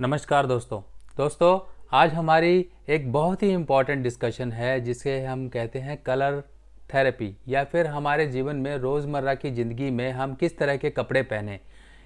नमस्कार दोस्तों। दोस्तों, आज हमारी एक बहुत ही इंपॉर्टेंट डिस्कशन है, जिसे हम कहते हैं कलर थेरेपी या फिर हमारे जीवन में रोज़मर्रा की ज़िंदगी में हम किस तरह के कपड़े पहने।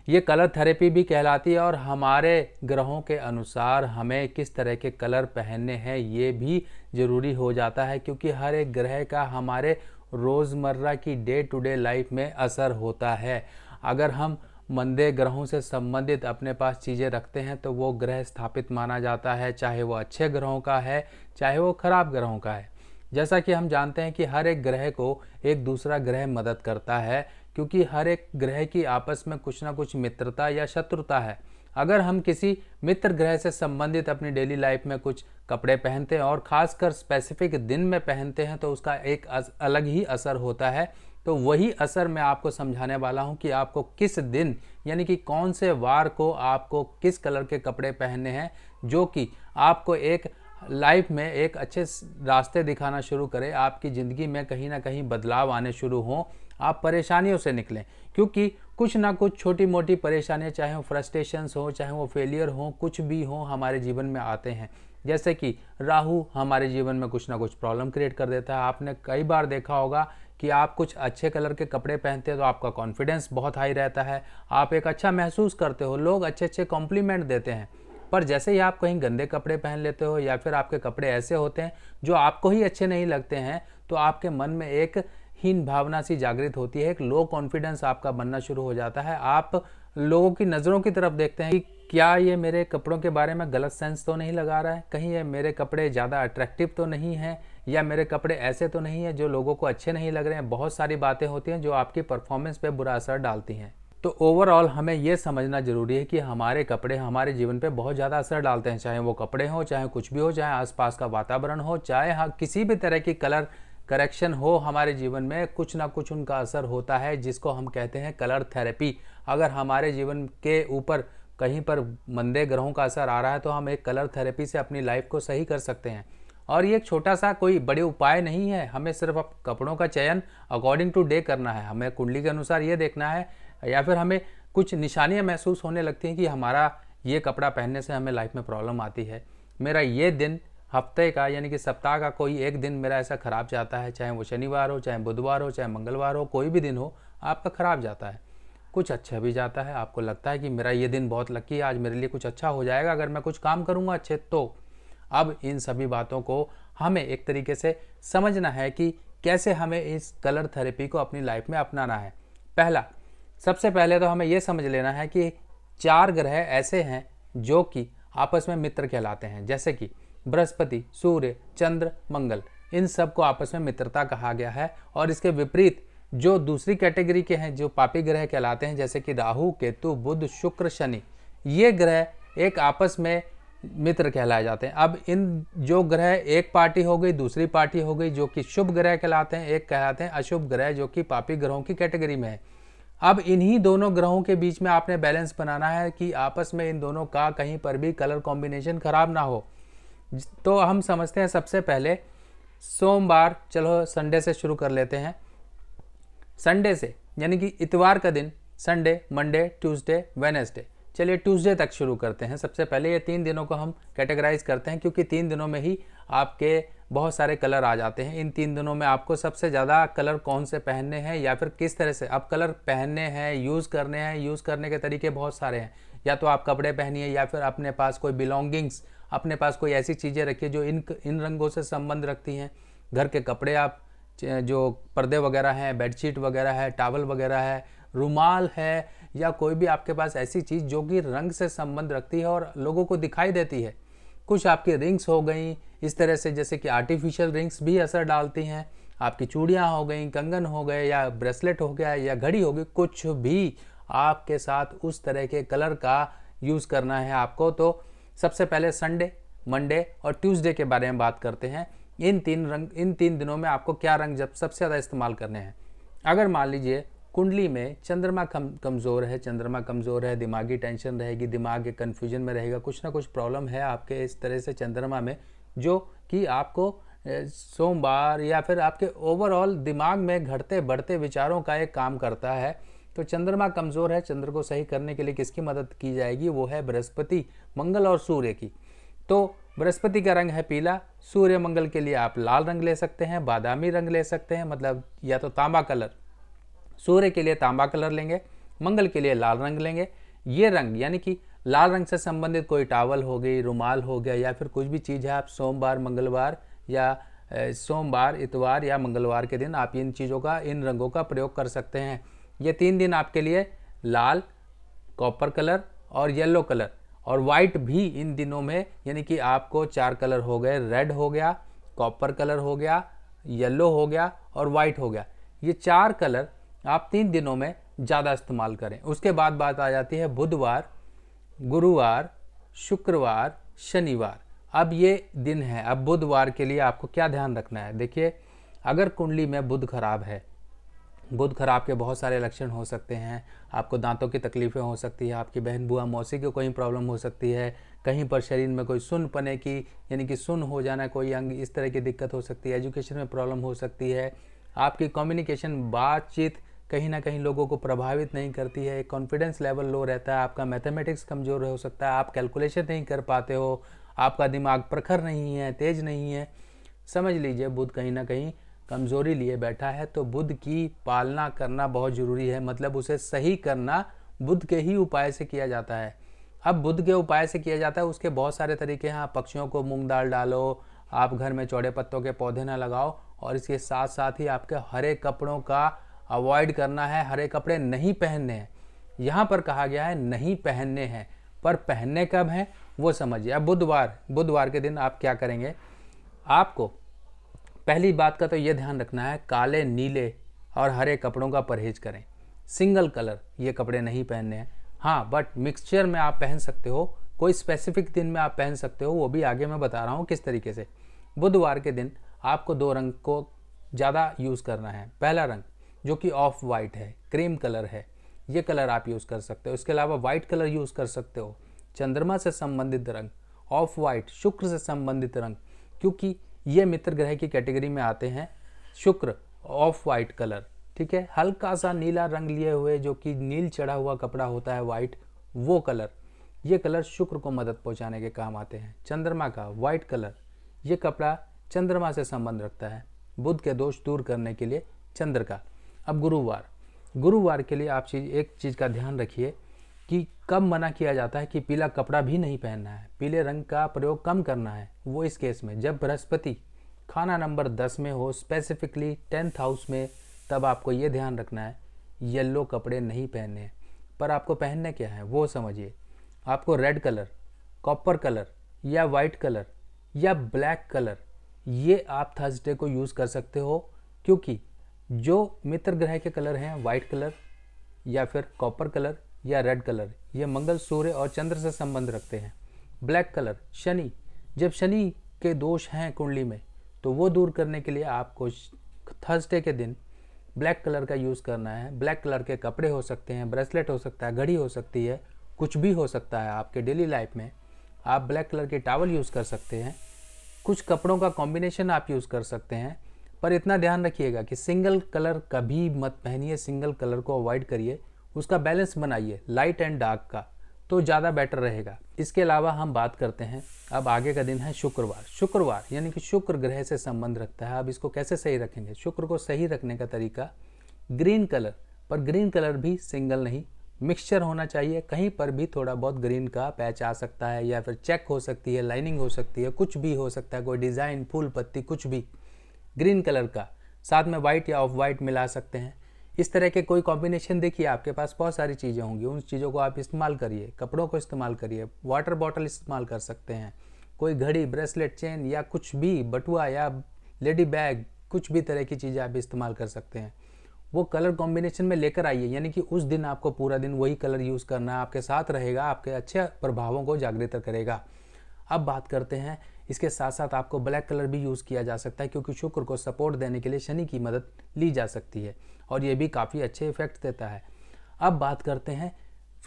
ये कलर थेरेपी भी कहलाती है और हमारे ग्रहों के अनुसार हमें किस तरह के कलर पहनने हैं, ये भी ज़रूरी हो जाता है, क्योंकि हर एक ग्रह का हमारे रोज़मर्रा की डे टू डे लाइफ में असर होता है। अगर हम मंदे ग्रहों से संबंधित अपने पास चीज़ें रखते हैं तो वो ग्रह स्थापित माना जाता है, चाहे वो अच्छे ग्रहों का है, चाहे वो खराब ग्रहों का है। जैसा कि हम जानते हैं कि हर एक ग्रह को एक दूसरा ग्रह मदद करता है, क्योंकि हर एक ग्रह की आपस में कुछ ना कुछ मित्रता या शत्रुता है। अगर हम किसी मित्र ग्रह से संबंधित अपनी डेली लाइफ में कुछ कपड़े पहनते हैं और ख़ासकर स्पेसिफिक दिन में पहनते हैं तो उसका एक अलग ही असर होता है। तो वही असर मैं आपको समझाने वाला हूँ कि आपको किस दिन, यानी कि कौन से वार को आपको किस कलर के कपड़े पहनने हैं, जो कि आपको एक लाइफ में एक अच्छे रास्ते दिखाना शुरू करे, आपकी ज़िंदगी में कहीं ना कहीं बदलाव आने शुरू हों, आप परेशानियों से निकलें। क्योंकि कुछ ना कुछ छोटी मोटी परेशानियाँ, चाहे वो फ्रस्ट्रेशंस हो, चाहे वो फेलियर हो, कुछ भी हो, हमारे जीवन में आते हैं। जैसे कि राहु हमारे जीवन में कुछ ना कुछ प्रॉब्लम क्रिएट कर देता है। आपने कई बार देखा होगा कि आप कुछ अच्छे कलर के कपड़े पहनते हैं तो आपका कॉन्फिडेंस बहुत हाई रहता है। आप एक अच्छा महसूस करते हो, लोग अच्छे अच्छे कॉम्प्लीमेंट देते हैं। पर जैसे ही आप कहीं गंदे कपड़े पहन लेते हो या फिर आपके कपड़े ऐसे होते हैं जो आपको ही अच्छे नहीं लगते हैं तो आपके मन में एक हीन भावना सी जागृत होती है। एक लो कॉन्फिडेंस आपका बनना शुरू हो जाता है। आप लोगों की नज़रों की तरफ़ देखते हैं कि क्या ये मेरे कपड़ों के बारे में गलत सेंस तो नहीं लगा रहा है? कहीं ये मेरे कपड़े ज़्यादा अट्रैक्टिव तो नहीं हैं? या मेरे कपड़े ऐसे तो नहीं हैं जो लोगों को अच्छे नहीं लग रहे हैं? बहुत सारी बातें होती हैं जो आपकी परफॉर्मेंस पे बुरा असर डालती हैं। तो ओवरऑल हमें ये समझना ज़रूरी है कि हमारे कपड़े हमारे जीवन पे बहुत ज़्यादा असर डालते हैं। चाहे वो कपड़े हो, चाहे कुछ भी हो, चाहे आसपास का वातावरण हो, चाहे हाँ किसी भी तरह की कलर करेक्शन हो, हमारे जीवन में कुछ ना कुछ उनका असर होता है, जिसको हम कहते हैं कलर थेरेपी अगर हमारे जीवन के ऊपर कहीं पर मंदे ग्रहों का असर आ रहा है तो हम एक कलर थेरेपी से अपनी लाइफ को सही कर सकते हैं। और ये एक छोटा सा कोई बड़े उपाय नहीं है। हमें सिर्फ़ अब कपड़ों का चयन अकॉर्डिंग टू डे करना है। हमें कुंडली के अनुसार ये देखना है, या फिर हमें कुछ निशानियाँ महसूस होने लगती हैं कि हमारा ये कपड़ा पहनने से हमें लाइफ में प्रॉब्लम आती है। मेरा ये दिन, हफ़्ते का, यानी कि सप्ताह का कोई एक दिन मेरा ऐसा ख़राब जाता है, चाहे वो शनिवार हो, चाहे बुधवार हो, चाहे मंगलवार हो, कोई भी दिन हो, आपका ख़राब जाता है। कुछ अच्छा भी जाता है, आपको लगता है कि मेरा ये दिन बहुत लकी है, आज मेरे लिए कुछ अच्छा हो जाएगा, अगर मैं कुछ काम करूँगा अच्छे तो। अब इन सभी बातों को हमें एक तरीके से समझना है कि कैसे हमें इस कलर थेरेपी को अपनी लाइफ में अपनाना है। पहला, सबसे पहले तो हमें यह समझ लेना है कि चार ग्रह ऐसे हैं जो कि आपस में मित्र कहलाते हैं, जैसे कि बृहस्पति, सूर्य, चंद्र, मंगल। इन सबको आपस में मित्रता कहा गया है और इसके विपरीत जो दूसरी कैटेगरी के हैं, जो पापी ग्रह कहलाते हैं, जैसे कि राहु, केतु, बुध, शुक्र, शनि, ये ग्रह एक आपस में मित्र कहलाए जाते हैं। अब इन जो ग्रह एक पार्टी हो गई, दूसरी पार्टी हो गई, जो कि शुभ ग्रह कहलाते हैं, एक कहलाते हैं अशुभ ग्रह, जो कि पापी ग्रहों की कैटेगरी में है। अब इन्हीं दोनों ग्रहों के बीच में आपने बैलेंस बनाना है कि आपस में इन दोनों का कहीं पर भी कलर कॉम्बिनेशन खराब ना हो। तो हम समझते हैं सबसे पहले, सोमवार, चलो, संडे से शुरू कर लेते हैं। संडे से, यानी कि इतवार का दिन संडे मंडे ट्यूसडे वेनेसडे चलिए ट्यूसडे तक शुरू करते हैं। सबसे पहले ये तीन दिनों को हम कैटेगराइज करते हैं, क्योंकि तीन दिनों में ही आपके बहुत सारे कलर आ जाते हैं। इन तीन दिनों में आपको सबसे ज़्यादा कलर कौन से पहनने हैं, या फिर किस तरह से? आप कलर पहनने हैं यूज़ करने हैं यूज़ करने के तरीके बहुत सारे हैं। या तो आप कपड़े पहनिए, या फिर अपने पास कोई बिलोंगिंग्स अपने पास कोई ऐसी चीज़ें रखिए जो इन इन रंगों से संबंध रखती हैं। घर के कपड़े आप जो पर्दे वगैरह हैं, बेडशीट वगैरह है, टावल वगैरह है, रुमाल है, या कोई भी आपके पास ऐसी चीज़ जो कि रंग से संबंध रखती है और लोगों को दिखाई देती है। कुछ आपकी रिंग्स हो गई, इस तरह से जैसे कि आर्टिफिशियल रिंग्स भी असर डालती हैं। आपकी चूड़ियाँ हो गई, कंगन हो गए, या ब्रेसलेट हो गया, या घड़ी हो गई, कुछ भी आपके साथ उस तरह के कलर का यूज़ करना है आपको। तो सबसे पहले संडे मंडे और ट्यूसडे के बारे में बात करते हैं। इन तीन रंग, इन तीन दिनों में आपको क्या रंग जब सबसे ज़्यादा इस्तेमाल करने हैं? अगर मान लीजिए कुंडली में चंद्रमा कम, कमज़ोर है, चंद्रमा कमज़ोर है, दिमागी टेंशन रहेगी, दिमाग के कन्फ्यूज़न में रहेगा, कुछ ना कुछ प्रॉब्लम है आपके इस तरह से चंद्रमा में, जो कि आपको सोमवार या फिर आपके ओवरऑल दिमाग में घटते बढ़ते विचारों का एक काम करता है तो चंद्रमा कमज़ोर है, चंद्र को सही करने के लिए किसकी मदद की जाएगी? वो है बृहस्पति, मंगल और सूर्य की। तो बृहस्पति का रंग है पीला, सूर्य मंगल के लिए आप लाल रंग ले सकते हैं, बादामी रंग ले सकते हैं मतलब या तो तांबा कलर। सूर्य के लिए तांबा कलर लेंगे, मंगल के लिए लाल रंग लेंगे। ये रंग, यानी कि लाल रंग से संबंधित कोई टावल हो गई, रुमाल हो गया, या फिर कुछ भी चीज़ है, आप सोमवार, मंगलवार या सोमवार, इतवार या मंगलवार के दिन आप इन चीज़ों का, इन रंगों का प्रयोग कर सकते हैं। ये तीन दिन आपके लिए लाल, कॉपर कलर और येलो कलर। और वाइट भी इन दिनों में, यानी कि आपको चार कलर हो गए रेड हो गया कॉपर कलर हो गया येलो हो गया और वाइट हो गया। ये चार कलर आप तीन दिनों में ज़्यादा इस्तेमाल करें। उसके बाद बात आ जाती है बुधवार, गुरुवार, शुक्रवार, शनिवार। अब ये दिन है। अब बुधवार के लिए आपको क्या ध्यान रखना है? देखिए, अगर कुंडली में बुध खराब है बुध खराब के बहुत सारे लक्षण हो सकते हैं, आपको दांतों की तकलीफ़ें हो सकती है, आपकी बहन, बुआ, मौसी की कोई प्रॉब्लम हो सकती है, कहीं पर शरीर में कोई सुन पने की, यानी कि सुन हो जाना, कोई अंग इस तरह की दिक्कत हो सकती है, एजुकेशन में प्रॉब्लम हो सकती है, आपकी कम्युनिकेशन बातचीत कहीं ना कहीं लोगों को प्रभावित नहीं करती है कॉन्फिडेंस लेवल लो रहता है, आपका मैथमेटिक्स कमज़ोर हो सकता है, आप कैलकुलेशन नहीं कर पाते हो, आपका दिमाग प्रखर नहीं है, तेज नहीं है, समझ लीजिए बुध कहीं ना कहीं कमज़ोरी लिए बैठा है तो बुद्ध की पालना करना बहुत ज़रूरी है। मतलब उसे सही करना बुद्ध के ही उपाय से किया जाता है। अब बुद्ध के उपाय से किया जाता है, उसके बहुत सारे तरीके हैं। आप पक्षियों को मूंग दाल डालो, आप घर में चौड़े पत्तों के पौधे ना लगाओ, और इसके साथ साथ ही आपके हरे कपड़ों का अवॉइड करना है। हरे कपड़े नहीं पहनने हैं। यहाँ पर कहा गया है, नहीं पहनने हैं। पर पहनने कब हैं, वो समझिए। अब बुधवार बुधवार के दिन आप क्या करेंगे? आपको पहली बात का तो ये ध्यान रखना है, काले, नीले और हरे कपड़ों का परहेज करें। सिंगल कलर, ये कपड़े नहीं पहनने हैं। हाँ बट मिक्सचर में आप पहन सकते हो, कोई स्पेसिफिक दिन में आप पहन सकते हो, वो भी आगे मैं बता रहा हूँ किस तरीके से। बुधवार के दिन आपको दो रंग को ज़्यादा यूज़ करना है। पहला रंग, जो कि ऑफ़ वाइट है क्रीम कलर है, ये कलर आप यूज़ कर सकते हो। इसके अलावा वाइट कलर यूज़ कर सकते हो। चंद्रमा से संबंधित रंग ऑफ़ वाइट शुक्र से संबंधित रंग, क्योंकि ये मित्र ग्रह की कैटेगरी में आते हैं, शुक्र ऑफ़ वाइट कलर ठीक है? हल्का सा नीला रंग लिए हुए जो कि नील चढ़ा हुआ कपड़ा होता है वाइट वो कलर ये कलर शुक्र को मदद पहुँचाने के काम आते हैं। चंद्रमा का वाइट कलर ये कपड़ा चंद्रमा से संबंध रखता है। बुद्ध के दोष दूर करने के लिए चंद्र का। अब गुरुवार गुरुवार के लिए आप चीज़, एक चीज़ का ध्यान रखिए कि कब मना किया जाता है कि पीला कपड़ा भी नहीं पहनना है, पीले रंग का प्रयोग कम करना है। वो इस केस में, जब बृहस्पति खाना नंबर दस में हो स्पेसिफिकली टेंथ हाउस में, तब आपको ये ध्यान रखना है येल्लो कपड़े नहीं पहनने हैं। पर आपको पहनने क्या है, वो समझिए। आपको रेड कलर कॉपर कलर या वाइट कलर या ब्लैक कलर ये आप थर्सडे को यूज़ कर सकते हो, क्योंकि जो मित्र ग्रह के कलर हैं वाइट कलर या फिर कॉपर कलर या रेड कलर, ये मंगल, सूर्य और चंद्र से संबंध रखते हैं। Black colour, Shani. जब शनि के दोष हैं कुंडली में तो वो दूर करने के लिए आपको थर्सडे के दिन ब्लैक कलर का यूज़ करना है। ब्लैक कलर के कपड़े हो सकते हैं, ब्रेसलेट हो सकता है, घड़ी हो सकती है, कुछ भी हो सकता है आपके डेली लाइफ में। आप ब्लैक कलर के टावल यूज़ कर सकते हैं। कुछ कपड़ों का कॉम्बिनेशन आप यूज़ कर सकते हैं। पर इतना ध्यान रखिएगा कि सिंगल कलर कभी मत पहनिए, सिंगल कलर को अवॉइड करिए। उसका बैलेंस बनाइए लाइट एंड डार्क का तो ज़्यादा बेटर रहेगा। इसके अलावा हम बात करते हैं, अब आगे का दिन है शुक्रवार। शुक्रवार, यानी कि शुक्र ग्रह से संबंध रखता है। अब इसको कैसे सही रखेंगे? शुक्र को सही रखने का तरीका ग्रीन कलर पर ग्रीन कलर भी सिंगल नहीं मिक्सचर होना चाहिए। कहीं पर भी थोड़ा बहुत ग्रीन का पैच आ सकता है, या फिर चेक हो सकती है लाइनिंग हो सकती है, कुछ भी हो सकता है, कोई डिज़ाइन फूल पत्ती, कुछ भी। ग्रीन कलर का, साथ में वाइट या ऑफ़ वाइट मिला सकते हैं। इस तरह के कोई कॉम्बिनेशन देखिए, आपके पास बहुत सारी चीज़ें होंगी। उन चीज़ों को आप इस्तेमाल करिए, कपड़ों को इस्तेमाल करिए वाटर बॉटल इस्तेमाल कर सकते हैं। कोई घड़ी ब्रेसलेट चेन या कुछ भी, बटुआ या लेडी बैग कुछ भी तरह की चीज़ें आप इस्तेमाल कर सकते हैं। वो कलर कॉम्बिनेशन में लेकर आइए, यानी कि उस दिन आपको पूरा दिन वही कलर यूज़ करना है आपके साथ रहेगा, आपके अच्छे प्रभावों को जागृत करेगा। अब बात करते हैं, इसके साथ साथ आपको ब्लैक कलर भी यूज़ किया जा सकता है, क्योंकि शुक्र को सपोर्ट देने के लिए शनि की मदद ली जा सकती है। और ये भी काफ़ी अच्छे इफ़ेक्ट देता है। अब बात करते हैं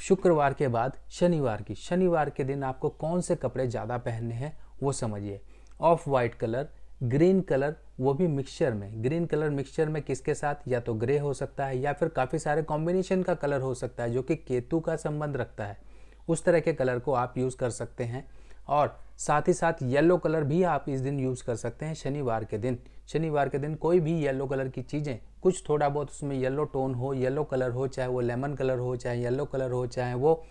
शुक्रवार के बाद शनिवार की। शनिवार के दिन आपको कौन से कपड़े ज़्यादा पहनने हैं, वो समझिए। Off white colour green colour वो भी मिक्सचर में। ग्रीन कलर मिक्सचर में किसके साथ? या तो ग्रे हो सकता है, या फिर काफ़ी सारे कॉम्बिनेशन का कलर हो सकता है, जो कि केतु का संबंध रखता है। उस तरह के कलर को आप यूज़ कर सकते हैं। और साथ ही साथ येलो कलर भी आप इस दिन यूज़ कर सकते हैं शनिवार के दिन। शनिवार के दिन कोई भी येलो कलर की चीज़ें, कुछ थोड़ा बहुत उसमें येलो टोन हो येलो कलर हो, चाहे वो लेमन कलर हो, चाहे येलो कलर हो, चाहे वो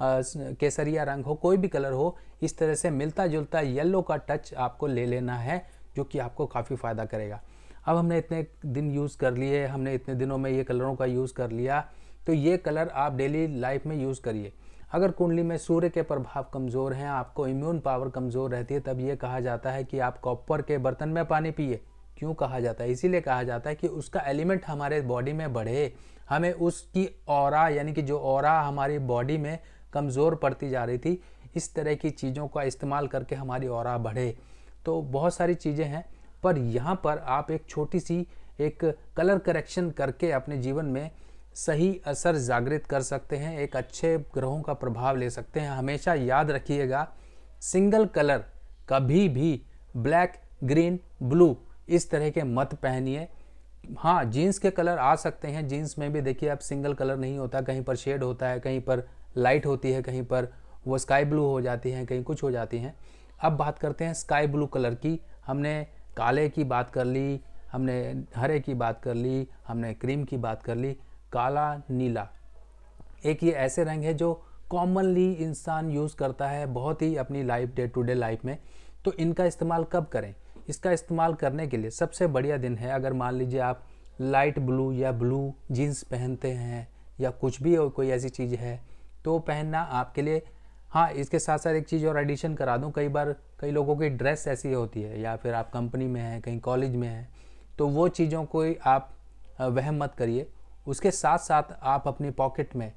केसरिया रंग हो, कोई भी कलर हो, इस तरह से मिलता जुलता येलो का टच आपको ले लेना है, जो कि आपको काफ़ी फ़ायदा करेगा। अब हमने इतने दिन यूज़ कर लिए, हमने इतने दिनों में ये कलरों का यूज़ कर लिया तो ये कलर आप डेली लाइफ में यूज़ करिए। अगर कुंडली में सूर्य के प्रभाव कमज़ोर हैं, आपको इम्यून पावर कमज़ोर रहती है, तब ये कहा जाता है कि आप कॉपर के बर्तन में पानी पिए। क्यों कहा जाता है? इसीलिए कहा जाता है कि उसका एलिमेंट हमारे बॉडी में बढ़े। हमें उसकी और यानी कि जो और हमारी बॉडी में कमज़ोर पड़ती जा रही थी, इस तरह की चीज़ों का इस्तेमाल करके हमारी और बढ़े। तो बहुत सारी चीज़ें हैं, पर यहाँ पर आप एक छोटी सी एक कलर करेक्शन करके अपने जीवन में सही असर जागृत कर सकते हैं, एक अच्छे ग्रहों का प्रभाव ले सकते हैं। हमेशा याद रखिएगा, सिंगल कलर कभी भी ब्लैक, ग्रीन, ब्लू, इस तरह के मत पहनिए। हाँ जीन्स के कलर आ सकते हैं, जीन्स में भी देखिए, अब सिंगल कलर नहीं होता, कहीं पर शेड होता है, कहीं पर लाइट होती है, कहीं पर वो स्काई ब्लू हो जाती हैं, कहीं कुछ हो जाती हैं। अब बात करते हैं स्काई ब्लू कलर की। हमने काले की बात कर ली, हमने हरे की बात कर ली, हमने क्रीम की बात कर ली। काला, नीला। एक ये ऐसे रंग है जो कॉमनली इंसान यूज़ करता है बहुत ही अपनी life day to day life में। तो इनका इस्तेमाल कब करें? इसका इस्तेमाल करने के लिए सबसे बढ़िया दिन है, अगर मान लीजिए आप लाइट ब्लू या ब्लू जीन्स पहनते हैं या कुछ भी कोई ऐसी चीज़ है तो पहनना आपके लिए। हाँ इसके साथ साथ एक चीज़ और एडिशन करा दूँ, कई बार कई लोगों की ड्रेस ऐसी होती है या फिर आप कंपनी में हैं, कहीं कॉलेज में हैं तो वो चीज़ों को आप वहम मत करिए। उसके साथ साथ आप अपनी पॉकेट में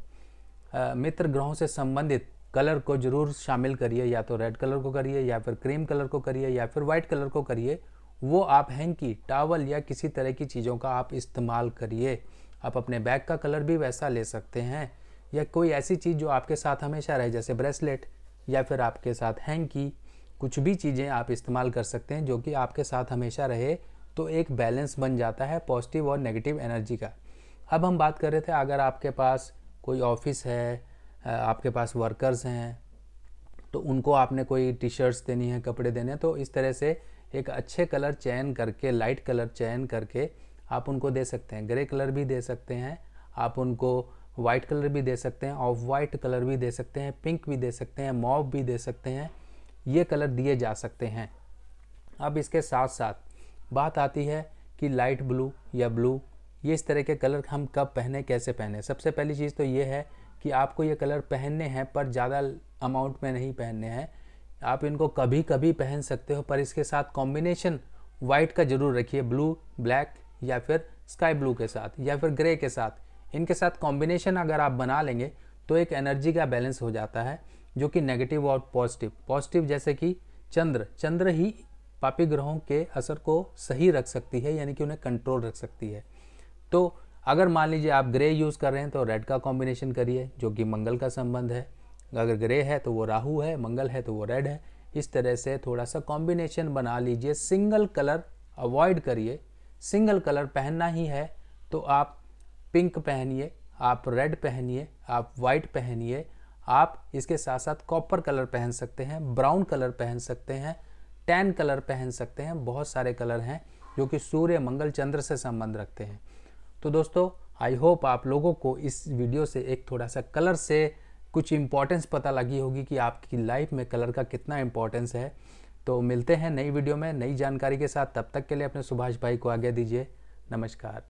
आ, मित्र ग्रहों से संबंधित कलर को ज़रूर शामिल करिए या तो रेड कलर को करिए या फिर क्रीम कलर को करिए या फिर वाइट कलर को करिए। वो आप हैंकी टावल या किसी तरह की चीज़ों का आप इस्तेमाल करिए। आप अपने बैग का कलर भी वैसा ले सकते हैं या कोई ऐसी चीज़ जो आपके साथ हमेशा रहे जैसे ब्रेसलेट या फिर आपके साथ हैंकी कुछ भी चीज़ें आप इस्तेमाल कर सकते हैं जो कि आपके साथ हमेशा रहे तो एक बैलेंस बन जाता है पॉजिटिव और नेगेटिव एनर्जी का। अब हम बात कर रहे थे, अगर आपके पास कोई ऑफ़िस है आपके पास वर्कर्स हैं तो उनको आपने कोई टी शर्ट्स देनी है, कपड़े देने हैं तो इस तरह से एक अच्छे कलर चयन करके लाइट कलर चयन करके आप उनको दे सकते हैं। ग्रे कलर भी दे सकते हैं, आप उनको वाइट कलर भी दे सकते हैं ऑफ़ वाइट कलर भी दे सकते हैं पिंक भी दे सकते हैं मॉव भी दे सकते हैं, ये कलर दिए जा सकते हैं। अब इसके साथ साथ बात आती है कि लाइट ब्लू या ब्लू ये इस तरह के कलर हम कब पहने, कैसे पहने। सबसे पहली चीज़ तो ये है कि आपको ये कलर पहनने हैं, पर ज़्यादा अमाउंट में नहीं पहनने हैं। आप इनको कभी कभी पहन सकते हो, पर इसके साथ कॉम्बिनेशन वाइट का ज़रूर रखिए, ब्लू, ब्लैक या फिर स्काई ब्लू के साथ या फिर ग्रे के साथ। इनके साथ कॉम्बिनेशन अगर आप बना लेंगे तो एक एनर्जी का बैलेंस हो जाता है, जो कि नेगेटिव और पॉजिटिव। पॉजिटिव जैसे कि चंद्र। चंद्र ही पापी ग्रहों के असर को सही रख सकती है, यानी कि उन्हें कंट्रोल रख सकती है। तो अगर मान लीजिए आप ग्रे यूज़ कर रहे हैं तो रेड का कॉम्बिनेशन करिए, जो कि मंगल का संबंध है। अगर ग्रे है तो वो राहु है, मंगल है तो वो रेड है। इस तरह से थोड़ा सा कॉम्बिनेशन बना लीजिए। सिंगल कलर अवॉइड करिए। सिंगल कलर पहनना ही है तो आप पिंक पहनिए, आप रेड पहनिए, आप वाइट पहनिए। आप इसके साथ साथ कॉपर कलर पहन सकते हैं, ब्राउन कलर पहन सकते हैं, टैन कलर पहन सकते हैं। बहुत सारे कलर हैं, जो कि सूर्य, मंगल, चंद्र से संबंध रखते हैं। तो दोस्तों आई होप आप लोगों को इस वीडियो से एक थोड़ा सा कलर से कुछ इम्पोर्टेंस पता लगी होगी कि आपकी लाइफ में कलर का कितना इम्पोर्टेंस है। तो मिलते हैं नई वीडियो में नई जानकारी के साथ। तब तक के लिए अपने सुभाष भाई को आगे दीजिए। नमस्कार।